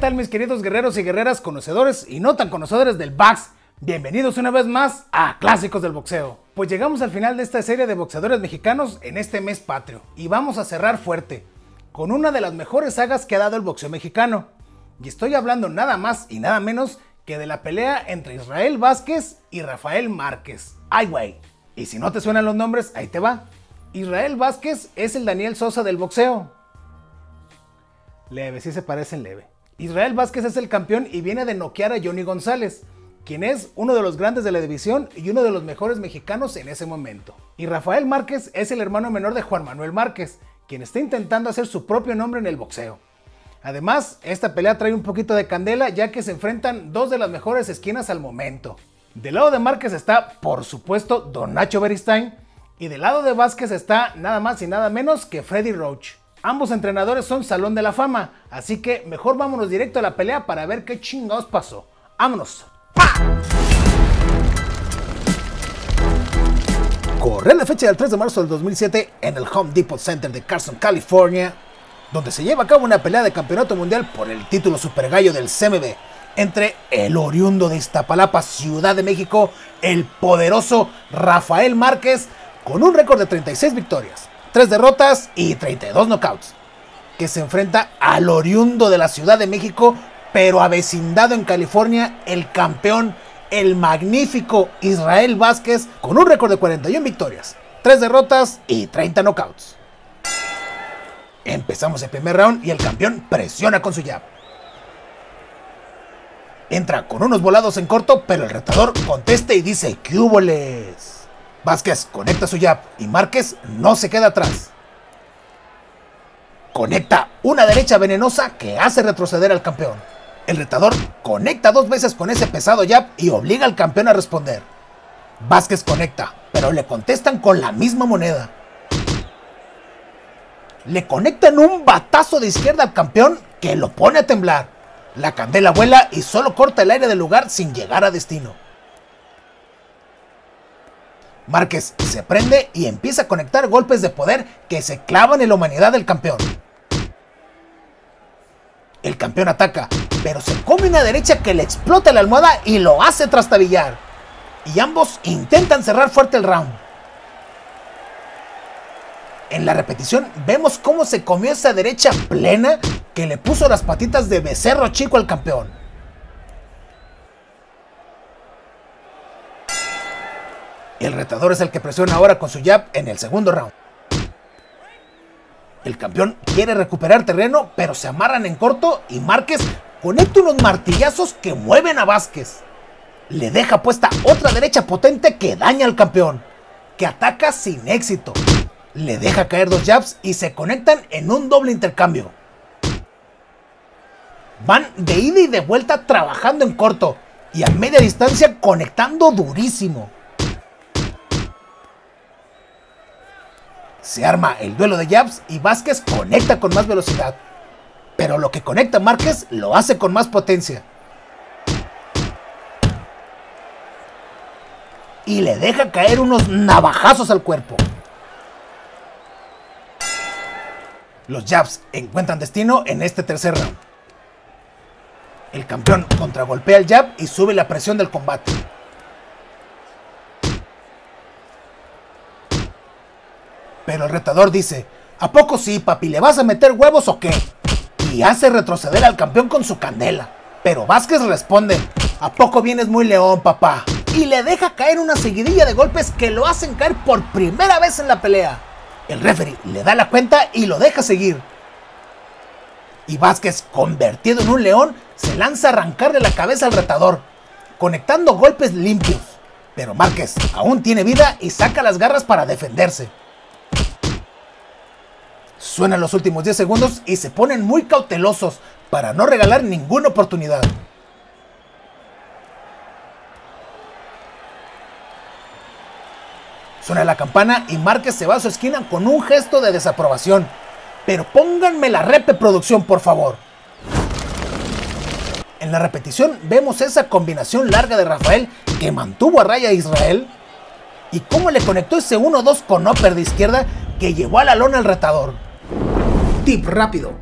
tal mis queridos guerreros y guerreras conocedores y no tan conocedores del box? Bienvenidos una vez más a Clásicos del Boxeo. Pues llegamos al final de esta serie de boxeadores mexicanos en este mes patrio y vamos a cerrar fuerte con una de las mejores sagas que ha dado el boxeo mexicano. Y estoy hablando nada más y nada menos que de la pelea entre Israel Vázquez y Rafael Márquez. Ay, güey. Y si no te suenan los nombres, ahí te va. Israel Vázquez es el Daniel Sosa del boxeo. Leve, sí se parecen leve. Israel Vázquez es el campeón y viene de noquear a Johnny González, quien es uno de los grandes de la división y uno de los mejores mexicanos en ese momento. Y Rafael Márquez es el hermano menor de Juan Manuel Márquez, quien está intentando hacer su propio nombre en el boxeo. Además, esta pelea trae un poquito de candela ya que se enfrentan dos de las mejores esquinas al momento. Del lado de Márquez está, por supuesto, Don Nacho Beristain y del lado de Vázquez está nada más y nada menos que Freddy Roach. Ambos entrenadores son Salón de la Fama, así que mejor vámonos directo a la pelea para ver qué chingados pasó. ¡Vámonos! Corre la fecha del 3 de marzo del 2007 en el Home Depot Center de Carson, California, donde se lleva a cabo una pelea de campeonato mundial por el título super gallo del CMB entre el oriundo de Iztapalapa, Ciudad de México, el poderoso Rafael Márquez, con un récord de 36 victorias, 3 derrotas y 32 knockouts, que se enfrenta al oriundo de la Ciudad de México, pero avecindado en California, el campeón, el magnífico Israel Vázquez, con un récord de 41 victorias, 3 derrotas y 30 knockouts. Empezamos el primer round y el campeón presiona con su jab. Entra con unos volados en corto, pero el retador contesta y dice, ¿qué huboles? Vázquez conecta su jab y Márquez no se queda atrás. Conecta una derecha venenosa que hace retroceder al campeón. El retador conecta dos veces con ese pesado jab y obliga al campeón a responder. Vázquez conecta, pero le contestan con la misma moneda. Le conectan un batazo de izquierda al campeón que lo pone a temblar. La candela vuela y solo corta el aire del lugar sin llegar a destino. Márquez se prende y empieza a conectar golpes de poder que se clavan en la humanidad del campeón. El campeón ataca, pero se come una derecha que le explota la almohada y lo hace trastabillar. Y ambos intentan cerrar fuerte el round. En la repetición vemos cómo se comió esa derecha plena que le puso las patitas de becerro chico al campeón. El retador es el que presiona ahora con su jab en el segundo round. El campeón quiere recuperar terreno, pero se amarran en corto y Márquez conecta unos martillazos que mueven a Vázquez. Le deja puesta otra derecha potente que daña al campeón, que ataca sin éxito. Le deja caer dos jabs y se conectan en un doble intercambio. Van de ida y de vuelta trabajando en corto y a media distancia conectando durísimo. Se arma el duelo de jabs y Vázquez conecta con más velocidad. Pero lo que conecta Márquez lo hace con más potencia. Y le deja caer unos navajazos al cuerpo. Los jabs encuentran destino en este tercer round. El campeón contragolpea el jab y sube la presión del combate. Pero el retador dice, ¿a poco sí, papi? ¿Le vas a meter huevos o qué? Y hace retroceder al campeón con su candela. Pero Vázquez responde, ¿a poco vienes muy león, papá? Y le deja caer una seguidilla de golpes que lo hacen caer por primera vez en la pelea. El referee le da la cuenta y lo deja seguir. Y Vázquez, convertido en un león, se lanza a arrancarle la cabeza al retador, conectando golpes limpios. Pero Márquez aún tiene vida y saca las garras para defenderse. Suenan los últimos 10 segundos y se ponen muy cautelosos para no regalar ninguna oportunidad. Suena la campana y Márquez se va a su esquina con un gesto de desaprobación. Pero pónganme la repe producción, por favor. En la repetición vemos esa combinación larga de Rafael que mantuvo a raya a Israel y cómo le conectó ese 1-2 con upper de izquierda que llevó a la lona al retador. Tip rápido.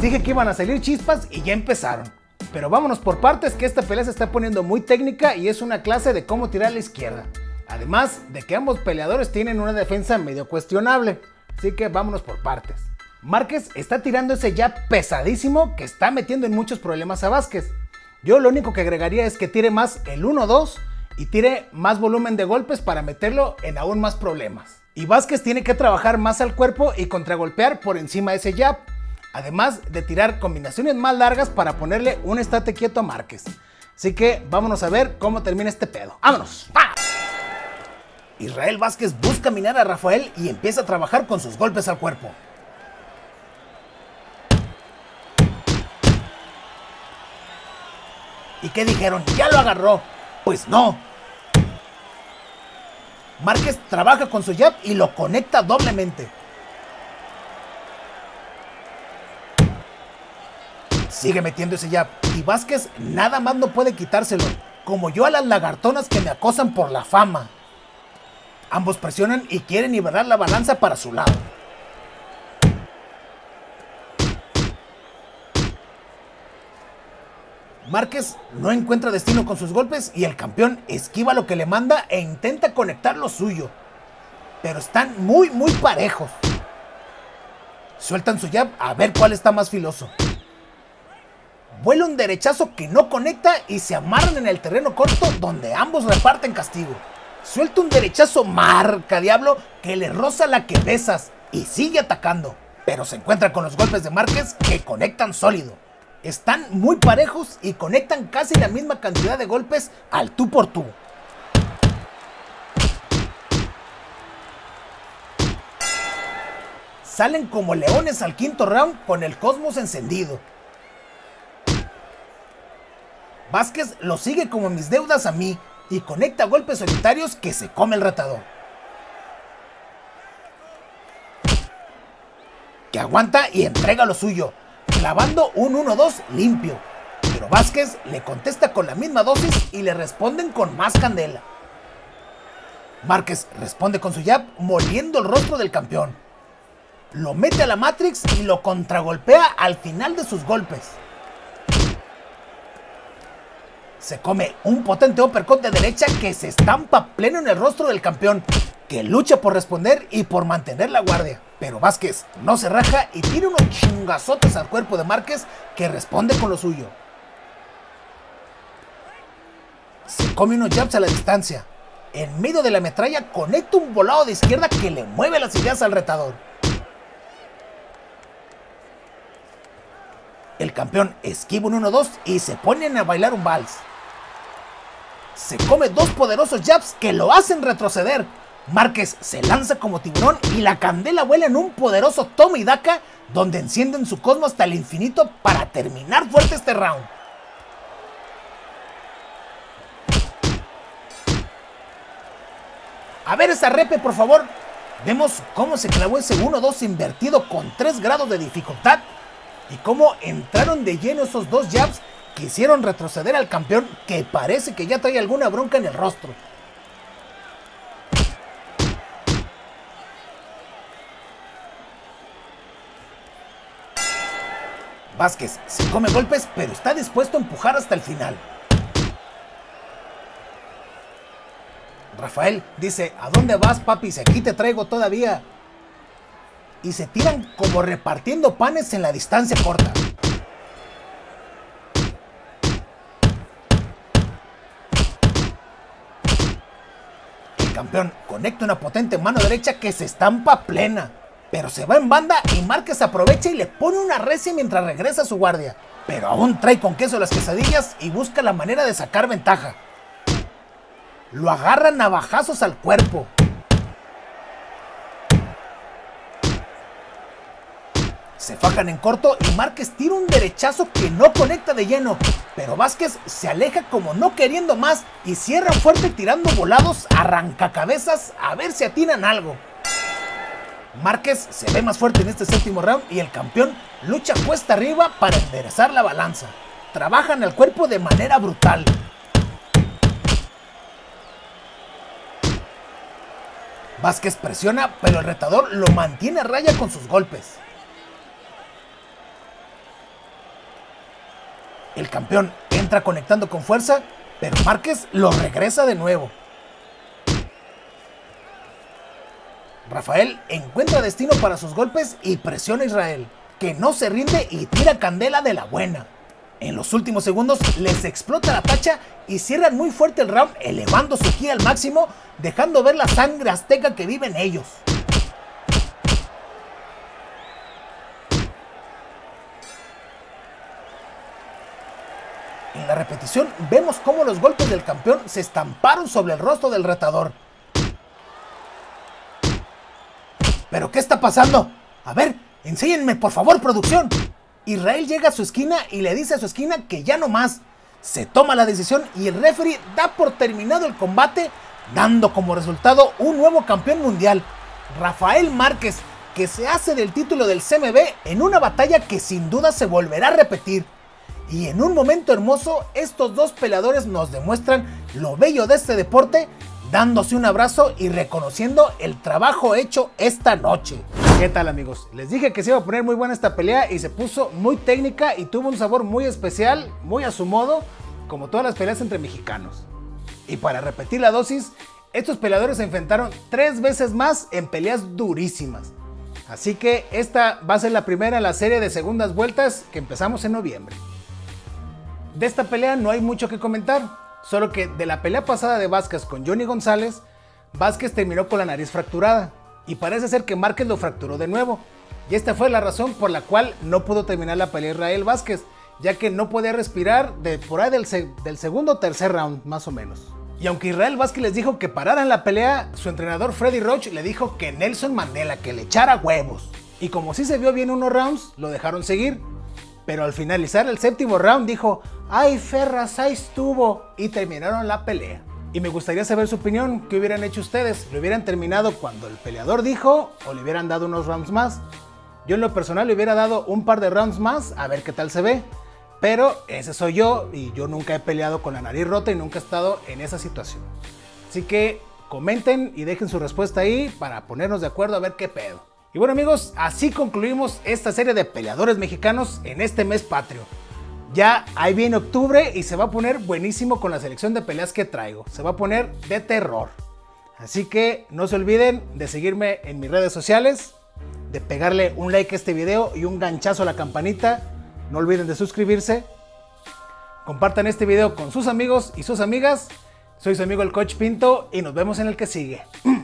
dije que iban a salir chispas y ya empezaron. Pero vámonos por partes que esta pelea se está poniendo muy técnica y es una clase de cómo tirar a la izquierda. Además de que ambos peleadores tienen una defensa medio cuestionable. Así que vámonos por partes. Márquez está tirando ese jab pesadísimo que está metiendo en muchos problemas a Vázquez. Yo lo único que agregaría es que tire más el 1-2 y tire más volumen de golpes para meterlo en aún más problemas. Y Vázquez tiene que trabajar más al cuerpo y contragolpear por encima de ese jab, además de tirar combinaciones más largas para ponerle un estate quieto a Márquez. Así que vámonos a ver cómo termina este pedo. ¡Vámonos! Israel Vázquez busca minar a Rafael y empieza a trabajar con sus golpes al cuerpo. ¿Y qué dijeron? ¿Ya lo agarró? Pues no, Márquez trabaja con su jab y lo conecta doblemente. Sigue metiendo ese jab y Vázquez nada más no puede quitárselo, como yo a las lagartonas que me acosan por la fama. Ambos presionan y quieren nivelar la balanza para su lado. Márquez no encuentra destino con sus golpes y el campeón esquiva lo que le manda e intenta conectar lo suyo. Pero están muy, muy parejos. Sueltan su jab a ver cuál está más filoso. Vuela un derechazo que no conecta y se amarran en el terreno corto donde ambos reparten castigo. Suelta un derechazo marca diablo que le roza la que besas y sigue atacando. Pero se encuentra con los golpes de Márquez que conectan sólido. Están muy parejos y conectan casi la misma cantidad de golpes al tú por tú. Salen como leones al quinto round con el cosmos encendido. Vázquez lo sigue como mis deudas a mí y conecta golpes solitarios que se come el retador. Que aguanta y entrega lo suyo, clavando un 1-2 limpio. Pero Vázquez le contesta con la misma dosis y le responden con más candela. Márquez responde con su jab moliendo el rostro del campeón. Lo mete a la Matrix y lo contragolpea al final de sus golpes. Se come un potente uppercut de derecha que se estampa pleno en el rostro del campeón, que lucha por responder y por mantener la guardia. Pero Vázquez no se raja y tira unos chingazotes al cuerpo de Márquez que responde con lo suyo. Se come unos jabs a la distancia. En medio de la metralla conecta un volado de izquierda que le mueve las ideas al retador. El campeón esquiva un 1-2 y se ponen a bailar un vals. Se come dos poderosos jabs que lo hacen retroceder, Márquez se lanza como tiburón y la candela vuela en un poderoso toma y daca donde encienden su cosmos hasta el infinito para terminar fuerte este round. A ver esa repe, por favor. Vemos cómo se clavó ese 1-2 invertido con 3 grados de dificultad y cómo entraron de lleno esos dos jabs que hicieron retroceder al campeón que parece que ya trae alguna bronca en el rostro. Vázquez se come golpes, pero está dispuesto a empujar hasta el final. Rafael dice, ¿a dónde vas papi? Si aquí te traigo todavía. Y se tiran como repartiendo panes en la distancia corta. El campeón conecta una potente mano derecha que se estampa plena pero se va en banda y Márquez aprovecha y le pone una recia mientras regresa a su guardia. Pero aún trae con queso las quesadillas y busca la manera de sacar ventaja. Lo agarra navajazos al cuerpo. Se fajan en corto y Márquez tira un derechazo que no conecta de lleno, pero Vázquez se aleja como no queriendo más y cierra fuerte tirando volados arrancacabezas a ver si atinan algo. Márquez se ve más fuerte en este séptimo round y el campeón lucha cuesta arriba para enderezar la balanza. Trabajan el cuerpo de manera brutal. Vázquez presiona, pero el retador lo mantiene a raya con sus golpes. El campeón entra conectando con fuerza, pero Márquez lo regresa de nuevo. Rafael encuentra destino para sus golpes y presiona a Israel, que no se rinde y tira candela de la buena. En los últimos segundos les explota la tacha y cierran muy fuerte el round, elevando su ki al máximo, dejando ver la sangre azteca que viven ellos. En la repetición vemos cómo los golpes del campeón se estamparon sobre el rostro del retador. ¿Pero qué está pasando? A ver, enséñenme por favor, producción. Israel llega a su esquina y le dice a su esquina que ya no más. Se toma la decisión y el referee da por terminado el combate, dando como resultado un nuevo campeón mundial, Rafael Márquez, que se hace del título del CMB en una batalla que sin duda se volverá a repetir. Y en un momento hermoso, estos dos peleadores nos demuestran lo bello de este deporte, dándose un abrazo y reconociendo el trabajo hecho esta noche. ¿Qué tal amigos? Les dije que se iba a poner muy buena esta pelea y se puso muy técnica y tuvo un sabor muy especial, muy a su modo, como todas las peleas entre mexicanos. Y para repetir la dosis, estos peleadores se enfrentaron tres veces más en peleas durísimas. Así que esta va a ser la primera en la serie de segundas vueltas que empezamos en noviembre. De esta pelea no hay mucho que comentar, solo que de la pelea pasada de Vázquez con Johnny González, Vázquez terminó con la nariz fracturada y parece ser que Márquez lo fracturó de nuevo. Y esta fue la razón por la cual no pudo terminar la pelea Israel Vázquez, ya que no podía respirar de por ahí del, del segundo o tercer round, más o menos. Y aunque Israel Vázquez les dijo que pararan la pelea, su entrenador Freddy Roach le dijo que Nelson Mandela que le echara huevos. Y como sí se vio bien unos rounds, lo dejaron seguir. Pero al finalizar el séptimo round dijo, ¡ay Ferras, ahí estuvo! Y terminaron la pelea. Y me gustaría saber su opinión, ¿qué hubieran hecho ustedes? ¿Lo hubieran terminado cuando el peleador dijo o le hubieran dado unos rounds más? Yo en lo personal le hubiera dado un par de rounds más a ver qué tal se ve. Pero ese soy yo y yo nunca he peleado con la nariz rota y nunca he estado en esa situación. Así que comenten y dejen su respuesta ahí para ponernos de acuerdo a ver qué pedo. Y bueno amigos, así concluimos esta serie de peleadores mexicanos en este mes patrio. Ya ahí viene octubre y se va a poner buenísimo con la selección de peleas que traigo. Se va a poner de terror. Así que no se olviden de seguirme en mis redes sociales, de pegarle un like a este video y un ganchazo a la campanita. No olviden de suscribirse. Compartan este video con sus amigos y sus amigas. Soy su amigo el Coach Pinto y nos vemos en el que sigue.